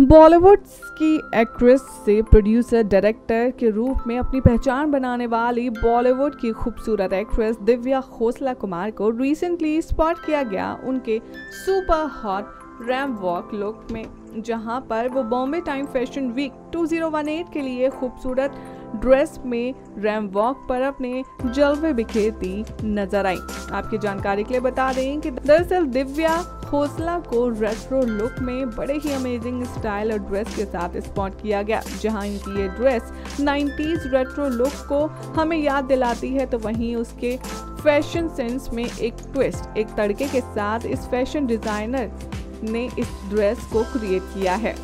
बॉलीवुड की एक्ट्रेस से producer director के रूप में अपनी पहचान बनाने वाली बॉलीवुड की खूबसूरत एक्ट्रेस दिव्या खोसला कुमार को रिसेंटली स्पॉट किया गया उनके super hot ram walk look में, जहाँ पर वो बॉम्बे टाइम फ़ैशन वीक 2018 के लिए खूबसूरत ड्रेस में रैम वॉक पर अपने जलवे बिखेरती नज़र आई। आपकी जानकारी के लिए बता दें कि दरअसल दिव्या खोसला को रेट्रो लुक में बड़े ही अमेजिंग स्टाइल और ड्रेस के साथ स्पॉट किया गया, जहाँ इनकी ये ड्रेस 90s रेट्रो लुक को हमें याद दिलाती है तो वहीं उसके फ़ैशन सेंस में एक ट्विस्ट एक तड़के के साथ इस फ़ैशन डिज़ाइनर ने इस ड्रेस को क्रिएट किया है।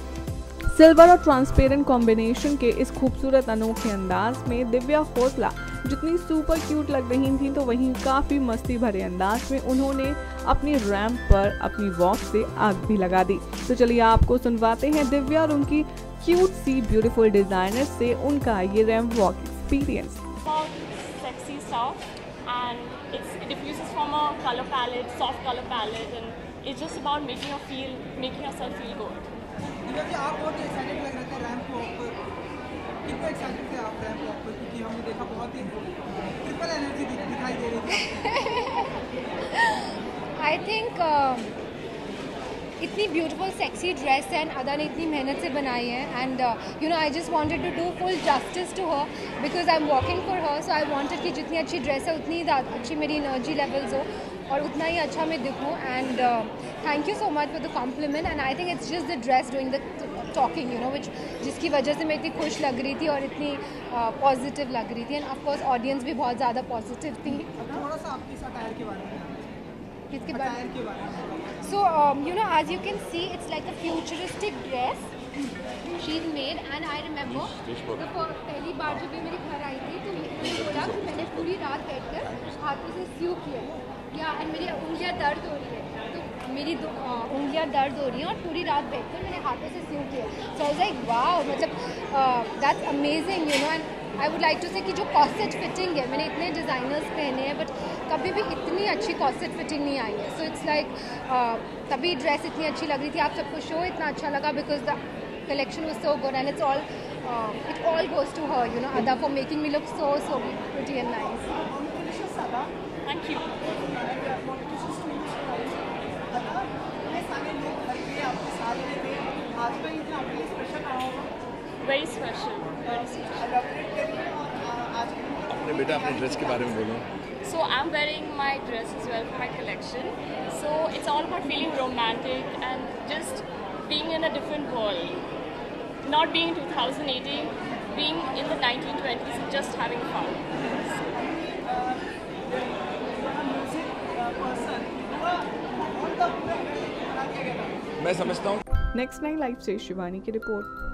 सिल्वर और ट्रांसपेरेंट कॉम्बिनेशन के इस खूबसूरत अनोखे अंदाज में दिव्या खोसला जितनी सुपर क्यूट लग रही थी तो वहीं काफ़ी मस्ती भरे अंदाज में उन्होंने अपनी रैम्प पर अपनी वॉक से आग भी लगा दी। तो चलिए आपको सुनवाते हैं दिव्या और उनकी क्यूट सी ब्यूटीफुल डिज़ाइनर से उनका ये ramp walk experience and it's, it diffuses from a color palette, soft color palette, and it's just about making you feel, making yourself feel good. आप बहुत एक्साइटेड लग रहे थे रैंप वॉक पर। कितने एक्साइटेड थे आप रैंप ट्रिपल एनर्जी दिखाई दे रही आई थिंक इतनी ब्यूटीफुल सेक्सी ड्रेस है एंड अदा ने इतनी मेहनत से बनाई है and you know I just wanted to do full justice to her because I am walking for her so I wanted कि जितनी अच्छी ड्रेस है उतनी अच्छी मेरी एनर्जी लेवल्स हो और उतना ही अच्छा मैं दिखूँ and thank you so much for the compliment and I think it's just the dress doing the talking you know which जिसकी वजह से मैं इतनी खुश लग रही थी और इतनी पॉजिटिव uh, लग रही थी. एंड ऑफकोर्स ऑडियंस भी बहुत ज़्यादा पॉजिटिव थी. थोड़ा सा आपकी सटायर के बारे में किसके बारे में? So you know as you can see it's like a futuristic dress she is made and I remember तो पहली बार जब भी मेरे घर आई थी तो मैंने बोला कि मैंने पूरी रात बैठ कर हाथों से स्यू किया या एंड मेरी उंगलियाँ दर्द हो रही है। तो मेरी उंगलियाँ दर्द हो रही हैं और पूरी रात बैठ कर मैंने हाथों से स्यू किया सो आई लाइक वाह मतलब that's amazing you know and I would like to say कि जो कॉसेट फिटिंग है, मैंने इतने डिज़ाइनर्स पहने हैं बट कभी भी इतनी अच्छी कॉसेट फिटिंग नहीं आई है। सो इट्स लाइक तभी ड्रेस इतनी अच्छी लग रही थी, आप सबको शो इतना अच्छा लगा because the collection was so good and it's all uh, it all goes to her you know Ada for making me look so so pretty and nice Thank you. Very special. Very special. अपने बेटा अपने dress के बारे में बोलो So I'm wearing my dress as well for my collection. So it's all about feeling romantic and just being in a different world. Not being in 2018, being in the 1920s and just having fun. मैं समझता हूँ next nine live से शिवानी की report